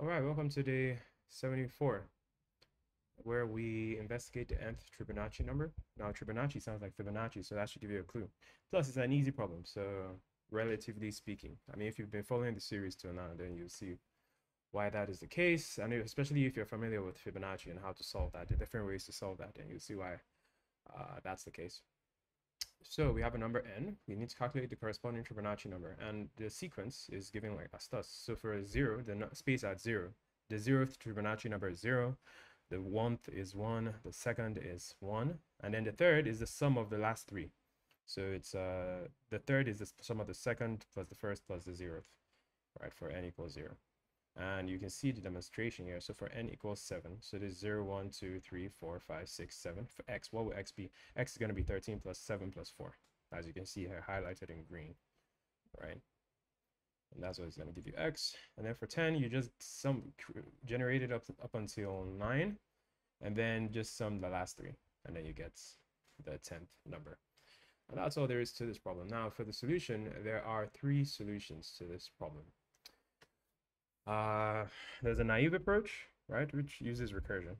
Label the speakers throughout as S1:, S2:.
S1: All right, welcome to day 74, where we investigate the nth Tribonacci number. Now, Tribonacci sounds like Fibonacci, so that should give you a clue. Plus, it's an easy problem, so relatively speaking. I mean, if you've been following the series till now, then you'll see why that is the case, and especially if you're familiar with Fibonacci and how to solve that, the different ways to solve that, then you'll see why uh, that's the case. So we have a number n. We need to calculate the corresponding Tribonacci number, and the sequence is given like as thus. So for a zero, the space at zero, the zeroth Tribonacci number is zero, the one is one, the second is one, and then the third is the sum of the last three. So it's uh the third is the sum of the second plus the first plus the zeroth, right? For n equals zero. And you can see the demonstration here. So for n equals 7, so this 0, 1, 2, 3, 4, 5, 6, 7. For x, what will x be? x is going to be 13 plus 7 plus 4, as you can see here, highlighted in green, right? And that's what it's going to give you x. And then for 10, you just sum generated up, up until 9, and then just sum the last three, and then you get the 10th number. And that's all there is to this problem. Now, for the solution, there are three solutions to this problem. Uh, there's a naive approach, right, which uses recursion.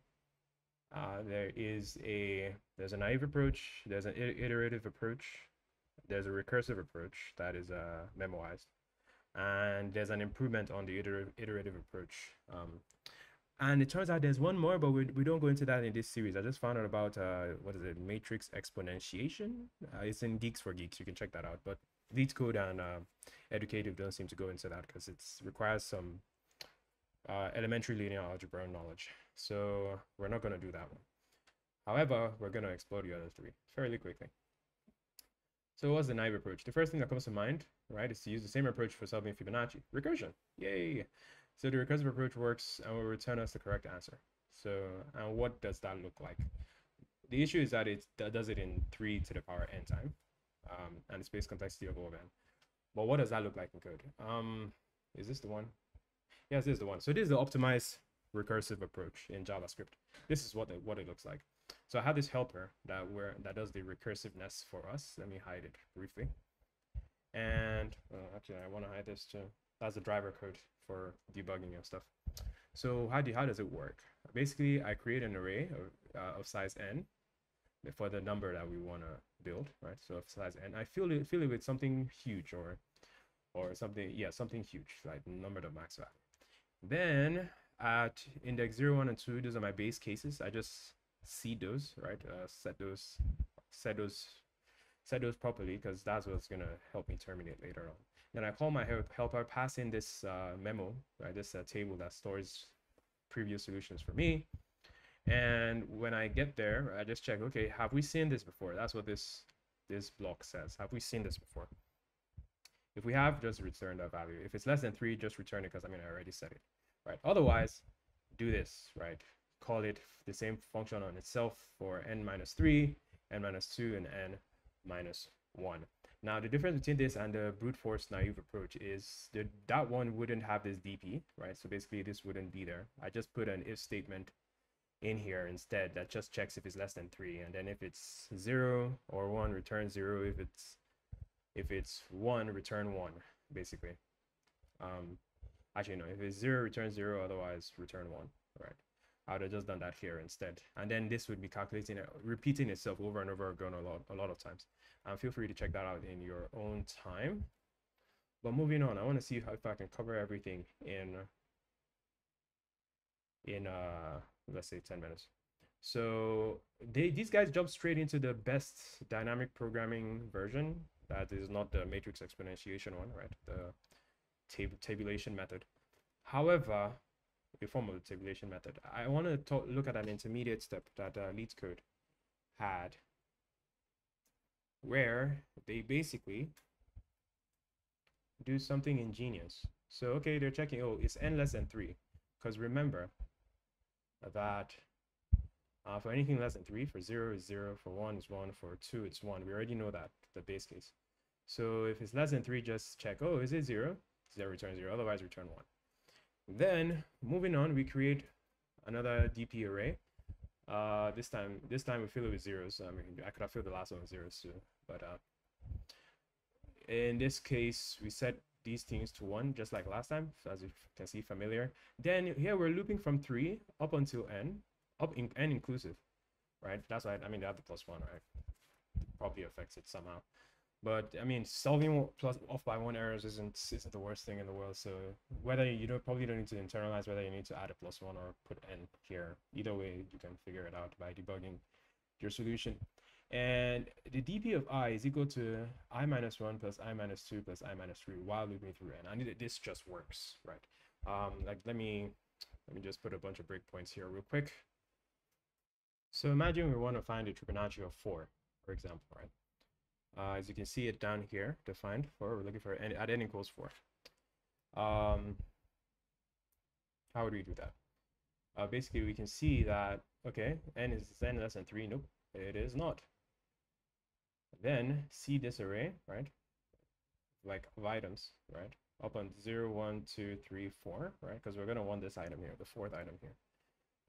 S1: Uh, there is a there's a naive approach. There's an iterative approach. There's a recursive approach that is uh, memoized, and there's an improvement on the iterative, iterative approach. Um, and it turns out there's one more, but we, we don't go into that in this series. I just found out about uh, what is it, matrix exponentiation. Uh, it's in Geeks for Geeks. You can check that out. But LeetCode and uh, Educative don't seem to go into that because it requires some uh, elementary linear algebra knowledge. So we're not going to do that one. However, we're going to explore the other three fairly quickly. So what's the naive approach? The first thing that comes to mind, right, is to use the same approach for solving Fibonacci. Recursion. Yay! So the recursive approach works and will return us the correct answer. So, and what does that look like? The issue is that it does it in 3 to the power n time, um, and the space complexity of O of n. But what does that look like in code? Um, is this the one? Yes, this is the one. So this is the optimized recursive approach in JavaScript. This is what it, what it looks like. So I have this helper that where that does the recursiveness for us. Let me hide it briefly. And actually, I want to hide this too. That's the driver code for debugging and stuff. So how do how does it work? Basically, I create an array of, uh, of size n for the number that we want to build, right? So of size n, I fill it fill it with something huge or or something yeah something huge like number the max value. Then at index 0, 1, and 2, those are my base cases. I just seed those, right? Uh, set those, set those, set those properly because that's what's gonna help me terminate later on. Then I call my helper, pass in this uh, memo, right? This uh, table that stores previous solutions for me. And when I get there, I just check, okay, have we seen this before? That's what this this block says. Have we seen this before? If we have, just return that value. If it's less than three, just return it because I mean, I already set it, right? Otherwise, do this, right? Call it the same function on itself for n minus three, n minus two, and n minus one. Now, the difference between this and the brute force naive approach is that that one wouldn't have this DP, right? So basically this wouldn't be there. I just put an if statement in here instead that just checks if it's less than three. And then if it's zero or one, return zero. If it's if it's one, return one, basically. Um, actually, no, if it's zero, return zero, otherwise return one, right? I would have just done that here instead. And then this would be calculating, it, repeating itself over and over again a lot, a lot of times. And feel free to check that out in your own time. But moving on, I want to see if I can cover everything in, in uh, let's say 10 minutes. So they these guys jump straight into the best dynamic programming version that is not the matrix exponentiation one, right? The tab tabulation method. However, a form of the tabulation method. I want to look at an intermediate step that uh, LeetCode had where they basically do something ingenious. So, okay, they're checking, oh, it's n less than 3. Because remember that uh, for anything less than 3, for 0 is 0, for 1 is 1, for 2 it's 1. We already know that, the base case. So if it's less than 3, just check, oh, is it 0? 0 return 0, otherwise return 1. Then, moving on, we create another DP array. Uh, this time, this time we fill it with zeros. I mean, I could have filled the last one with zeros too, but uh, in this case, we set these things to one, just like last time, as you can see familiar. Then here we're looping from three up until n, up in n inclusive, right? That's why, I mean, they have the plus one, right? Probably affects it somehow. But I mean, solving plus off by one errors isn't isn't the worst thing in the world. So whether you don't probably don't need to internalize whether you need to add a plus one or put n here, either way you can figure it out by debugging your solution. And the dp of i is equal to i minus 1 plus i minus 2 plus i minus 3 while looping through n. I need this just works, right? Um, like let me let me just put a bunch of breakpoints here real quick. So imagine we want to find a Tribonacci of 4, for example, right? Uh, as you can see it down here, defined for, we're looking for n at n equals 4. Um, how would we do that? Uh, basically, we can see that, okay, n is n less than 3. Nope, it is not. Then see this array, right? Like of items, right? Up on 0, 1, 2, 3, 4, right? Because we're going to want this item here, the fourth item here.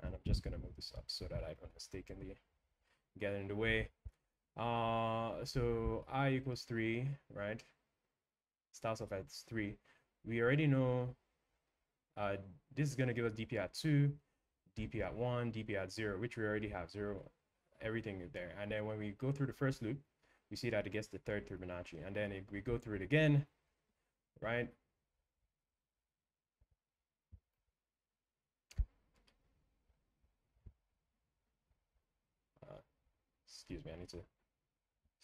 S1: And I'm just going to move this up so that I don't mistakenly get in the way. Uh, so i equals 3, right? Starts off at 3. We already know uh, this is going to give us dp at 2, dp at 1, dp at 0, which we already have 0, everything there. And then when we go through the first loop, we see that it gets the third Tribonacci. And then if we go through it again, right? Uh, excuse me, I need to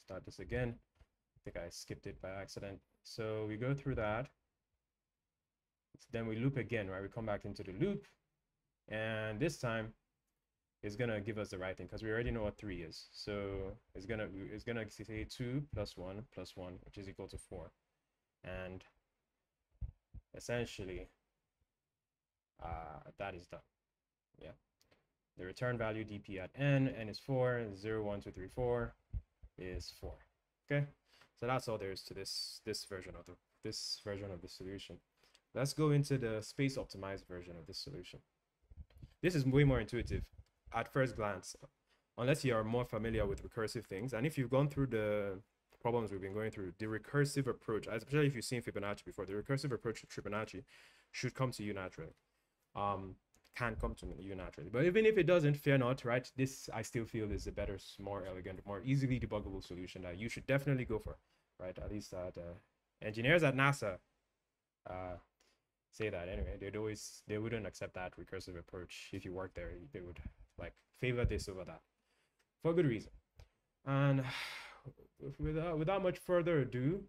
S1: start this again. I think I skipped it by accident. So we go through that. Then we loop again, right? We come back into the loop. And this time it's gonna give us the right thing because we already know what three is. So it's gonna it's gonna say two plus one plus one, which is equal to four, and essentially uh, that is done. Yeah. The return value dp at n, n is 4, 0, 1, 2, 3, 4 is 4. Okay, so that's all there is to this this version of the this version of the solution. Let's go into the space optimized version of this solution. This is way more intuitive at first glance, unless you are more familiar with recursive things. And if you've gone through the problems we've been going through, the recursive approach, especially if you've seen Fibonacci before, the recursive approach to Fibonacci should come to you naturally. Um, can come to you naturally. But even if it doesn't, fear not, right? This I still feel is a better, more elegant, more easily debuggable solution that you should definitely go for, right? At least uh, the engineers at NASA uh, say that anyway. They'd always they wouldn't accept that recursive approach if you work there. They would like favor this over that for good reason. And without without much further ado,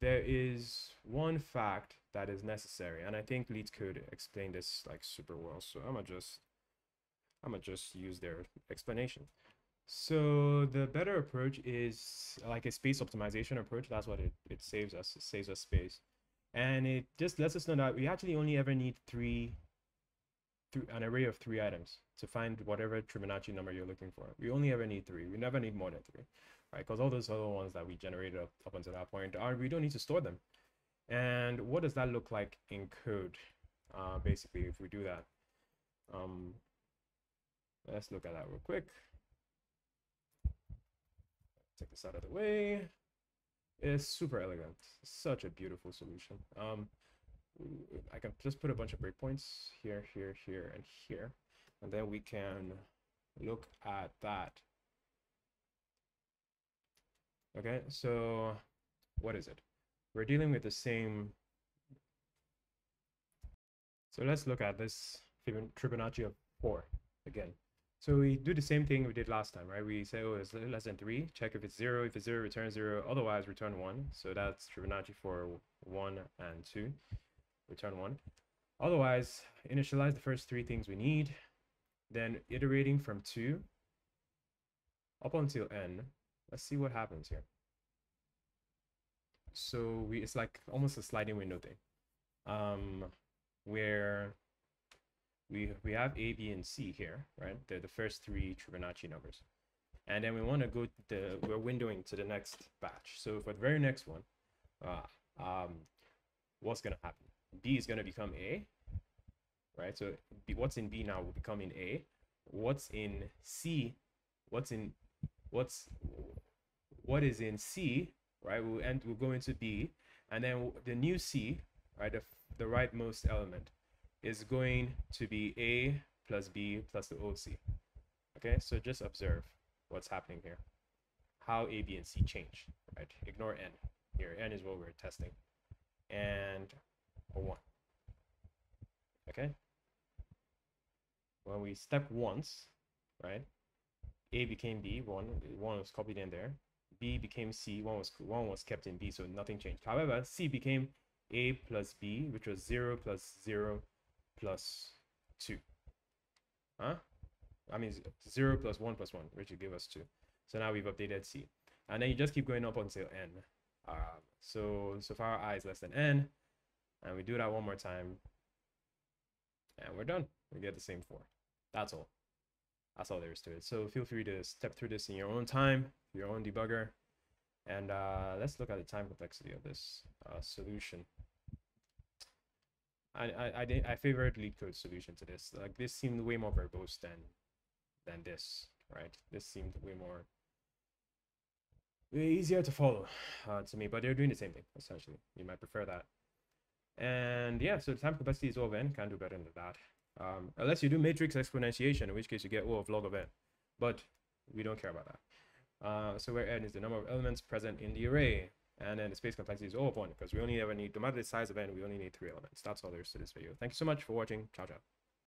S1: there is one fact that is necessary, and I think LeetCode explain this like super well. So I'm gonna just I'm gonna just use their explanation. So the better approach is like a space optimization approach. That's what it, it saves us. It saves us space. And it just lets us know that we actually only ever need three th an array of three items to find whatever Tribonacci number you're looking for. We only ever need three. We never need more than three, right? Because all those other ones that we generated up, up until that point are we don't need to store them. And what does that look like in code? Uh, basically, if we do that, um, let's look at that real quick. Take this out of the way. It's super elegant. Such a beautiful solution. Um, I can just put a bunch of breakpoints here, here, here, and here. And then we can look at that. Okay, so what is it? We're dealing with the same. So let's look at this Tribonacci of 4 again. So we do the same thing we did last time, right? We say, oh, it's less than 3. Check if it's 0. If it's 0, return 0. Otherwise, return 1. So that's Tribonacci for 1 and 2 return one. Otherwise, initialize the first three things we need, then iterating from two up until n. Let's see what happens here. So we it's like almost a sliding window thing, um, where we we have A, B, and C here, right? They're the first three Tribonacci numbers, and then we want to go the we're windowing to the next batch. So for the very next one, uh, um, what's gonna happen? B is going to become A, right? So B, what's in B now will become in A. What's in C, what's in, what's, what is in C, right? We'll end, we'll go into B, And then the new C, right, the, the rightmost element, is going to be A plus B plus the old C. Okay, so just observe what's happening here. How A, B, and C change, right? Ignore N here. N is what we're testing. And a 1. Okay? When we step once, right? A became B, 1, 1 was copied in there. B became C, 1 was, 1 was kept in B, so nothing changed. However, C became A plus B, which was 0 plus 0 plus 2. Huh? I mean, 0 plus 1 plus 1, which will give us 2. So now we've updated C. And then you just keep going up until n. Um, so, so far i is less than n. And we do that one more time. And we're done. We get the same 4. That's all. That's all there is to it. So feel free to step through this in your own time, your own debugger. And uh, let's look at the time complexity of this uh, solution. I, I, I, did, I favored LeetCode solution to this. Like this seemed way more verbose than than this, right? This seemed way more way easier to follow uh, to me, but they're doing the same thing essentially. You might prefer that. And yeah, so the time complexity is O of n. Can't do better than that. Um, unless you do matrix exponentiation, in which case you get O of log of n. But we don't care about that. Uh, so where n is the number of elements present in the array, and then the space complexity is O of 1, because we only ever need, no matter the size of n, we only need three elements. That's all there is to this video. Thank you so much for watching. Ciao, ciao.